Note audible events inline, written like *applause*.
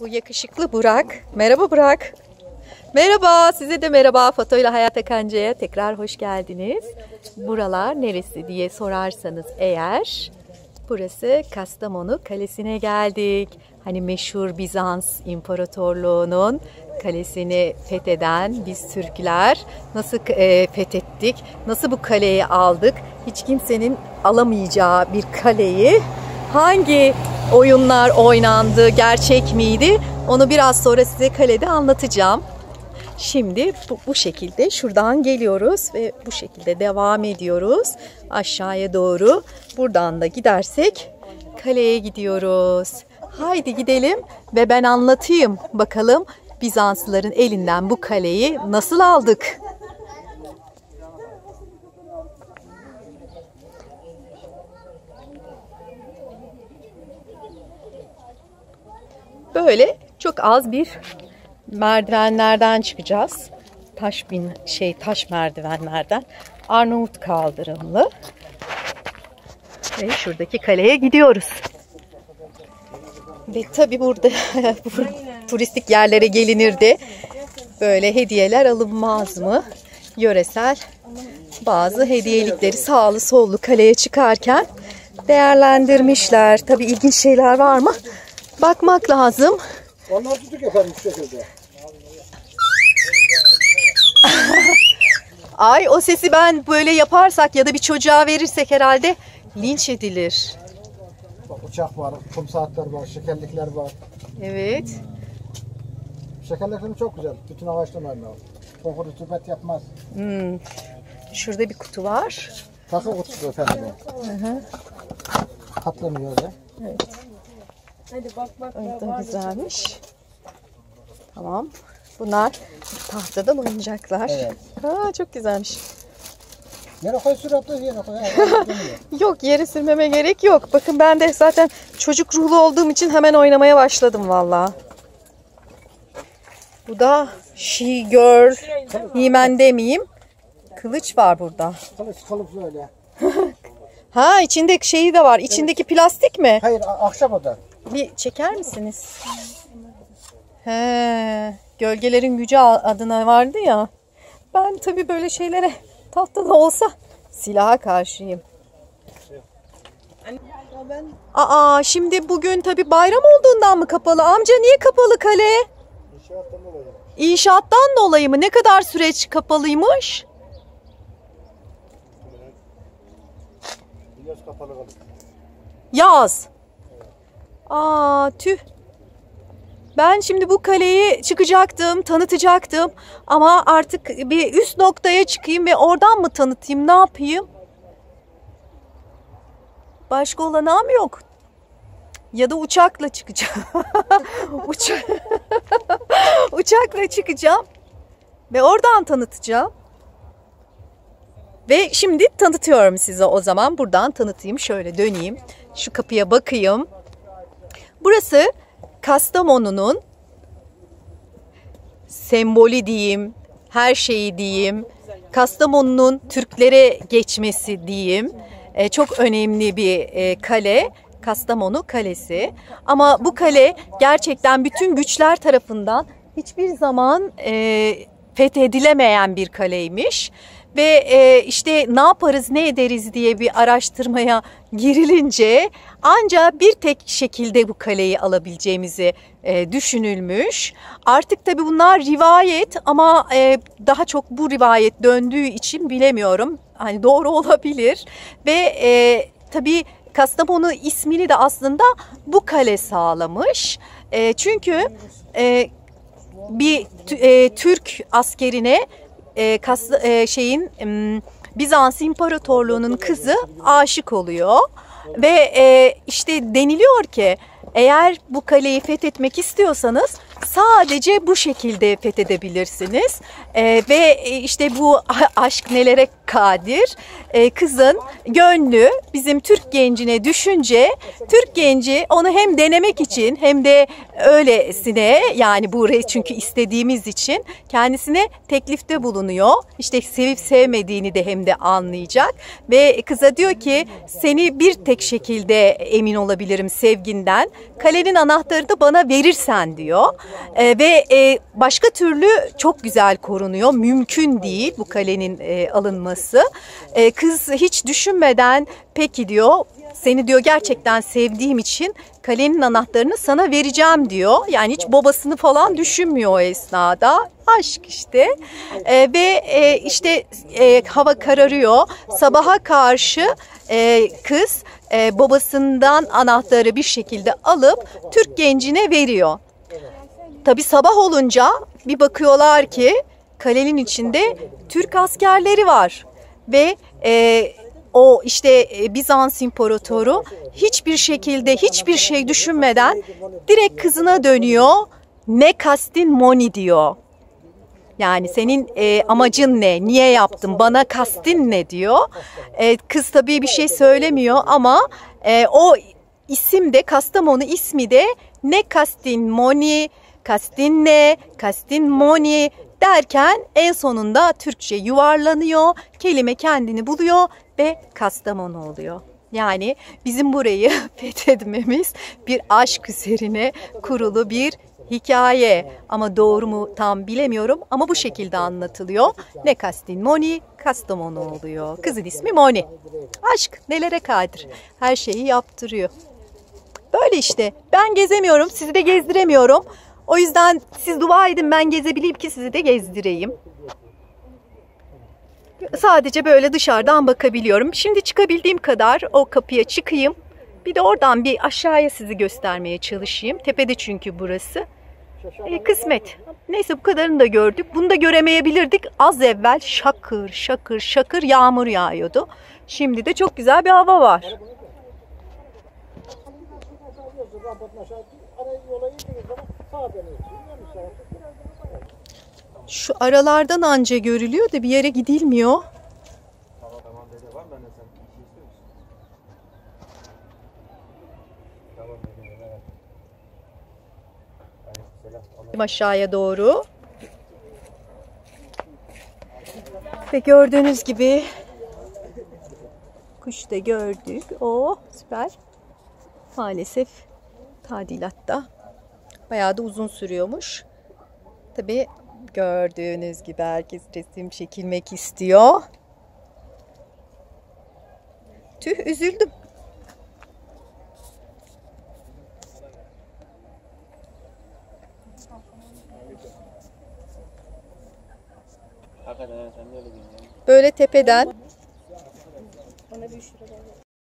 Bu yakışıklı Burak. Merhaba Burak. Merhaba, size de merhaba. Foto ile Hayat Akancı'ya tekrar hoş geldiniz. Buralar neresi diye sorarsanız eğer, burası Kastamonu Kalesi'ne geldik. Hani meşhur Bizans İmparatorluğu'nun kalesini fetheden biz Türkler nasıl e, fethettik, nasıl bu kaleyi aldık, hiç kimsenin alamayacağı bir kaleyi hangi oyunlar oynandı, gerçek miydi? Onu biraz sonra size kalede anlatacağım. Şimdi bu, bu şekilde şuradan geliyoruz ve bu şekilde devam ediyoruz aşağıya doğru. Buradan da gidersek kaleye gidiyoruz. Haydi gidelim ve ben anlatayım bakalım Bizanslıların elinden bu kaleyi nasıl aldık? Böyle çok az bir merdivenlerden çıkacağız. Taş bin şey taş merdivenlerden Arnavut kaldırımlı. Ve şuradaki kaleye gidiyoruz. Ve tabi burada *laughs* turistik yerlere gelinirdi. Böyle hediyeler alınmaz mı? Yöresel bazı hediyelikleri sağlı sollu kaleye çıkarken değerlendirmişler. Tabi ilginç şeyler var mı? Bakmak lazım. Onlar tutuk efendim şu şekilde. *laughs* Ay o sesi ben böyle yaparsak ya da bir çocuğa verirsek herhalde linç edilir. Bak uçak var, kum saatler var, şekerlikler var. Evet. Şekerliklerim çok güzel. Bütün ağaçtan lazım. Çok rutubet yapmaz. Hmm. Şurada bir kutu var. Takı kutusu efendim o. Katlanıyor öyle. Evet. Evet, da güzelmiş. Tamam. Bunlar tahtada oyuncaklar. Evet. Aa, çok güzelmiş. Yere koy süratli yere koy. *laughs* Yok yere sürmeme gerek yok. Bakın ben de zaten çocuk ruhlu olduğum için hemen oynamaya başladım valla. Bu da She Girl. Himen demeyeyim. Kılıç var burada. Kılıç kalıp böyle. *laughs* Ha içindeki şeyi de var. İçindeki plastik mi? Hayır ahşap o da. Bir çeker misiniz? He, gölgelerin gücü adına vardı ya. Ben tabii böyle şeylere tahtada olsa silaha karşıyım. Aa şimdi bugün tabii bayram olduğundan mı kapalı? Amca niye kapalı kale? İnşaattan dolayı. İnşaattan dolayı mı? Ne kadar süreç kapalıymış? Biraz kapalı kalır. Yaz. Aa tüh. Ben şimdi bu kaleyi çıkacaktım, tanıtacaktım. Ama artık bir üst noktaya çıkayım ve oradan mı tanıtayım, ne yapayım? Başka olanağım yok. Ya da uçakla çıkacağım. *laughs* Uça- *laughs* uçakla çıkacağım. Ve oradan tanıtacağım. Ve şimdi tanıtıyorum size o zaman. Buradan tanıtayım. Şöyle döneyim. Şu kapıya bakayım. Burası Kastamonu'nun sembolü diyeyim, her şeyi diyeyim. Kastamonu'nun Türklere geçmesi diyeyim. E, çok önemli bir e, kale. Kastamonu Kalesi. Ama bu kale gerçekten bütün güçler tarafından hiçbir zaman e, fethedilemeyen bir kaleymiş. Ve e, işte ne yaparız ne ederiz diye bir araştırmaya girilince ancak bir tek şekilde bu kaleyi alabileceğimizi e, düşünülmüş. Artık tabii bunlar rivayet ama e, daha çok bu rivayet döndüğü için bilemiyorum. Hani doğru *laughs* olabilir ve e, tabii Kastamonu ismini de aslında bu kale sağlamış. E, çünkü e, bir e, Türk askerine e, Kas, e, şeyin em, Bizans İmparatorluğu'nun kızı aşık oluyor. Ve e, işte deniliyor ki eğer bu kaleyi fethetmek istiyorsanız sadece bu şekilde fethedebilirsiniz E, ve işte bu *laughs* aşk nelere kadir. E, kızın gönlü bizim Türk gencine düşünce Türk genci onu hem denemek için hem de öylesine yani burayı çünkü istediğimiz için kendisine teklifte bulunuyor. İşte sevip sevmediğini de hem de anlayacak ve kıza diyor ki seni bir tek şekilde emin olabilirim sevginden. Kalenin anahtarı da bana verirsen diyor. E, ve e, başka türlü çok güzel korunuyor. Mümkün değil bu kalenin e, alınması. E, kız hiç düşünmeden peki diyor seni diyor gerçekten sevdiğim için kalenin anahtarını sana vereceğim diyor. Yani hiç babasını falan düşünmüyor o esnada. Aşk işte. E, ve e, işte e, hava kararıyor. Sabaha karşı e, kız e, babasından anahtarı bir şekilde alıp Türk gencine veriyor. Tabi sabah olunca bir bakıyorlar ki kalenin içinde Türk askerleri var ve e, o işte e, Bizans imparatoru hiçbir şekilde hiçbir şey düşünmeden direkt kızına dönüyor. Ne kastin moni diyor. Yani senin e, amacın ne? Niye yaptın? Bana kastin ne diyor. E, kız tabii bir şey söylemiyor ama e, o isim de Kastamonu ismi de ne kastin moni, kastin ne, kastin moni derken en sonunda Türkçe yuvarlanıyor. Kelime kendini buluyor ve Kastamonu oluyor. Yani bizim burayı *laughs* fethetmemiz bir aşk üzerine kurulu bir hikaye. Ama doğru mu tam bilemiyorum ama bu şekilde anlatılıyor. Ne Kastin Moni, Kastamonu oluyor. Kızın ismi Moni. Aşk nelere kadir. Her şeyi yaptırıyor. Böyle işte. Ben gezemiyorum, sizi de gezdiremiyorum. O yüzden siz dua edin ben gezebileyim ki sizi de gezdireyim. Sadece böyle dışarıdan bakabiliyorum. Şimdi çıkabildiğim kadar o kapıya çıkayım. Bir de oradan bir aşağıya sizi göstermeye çalışayım. Tepede çünkü burası. E, kısmet. Neyse bu kadarını da gördük. Bunu da göremeyebilirdik. Az evvel şakır şakır şakır yağmur yağıyordu. Şimdi de çok güzel bir hava var. Şu aralardan anca görülüyor da bir yere gidilmiyor. aşağıya doğru. Ve gördüğünüz gibi kuş da gördük. O süper. Maalesef tadilatta bayağı da uzun sürüyormuş. Tabi gördüğünüz gibi herkes resim çekilmek istiyor. Tüh üzüldüm. Böyle tepeden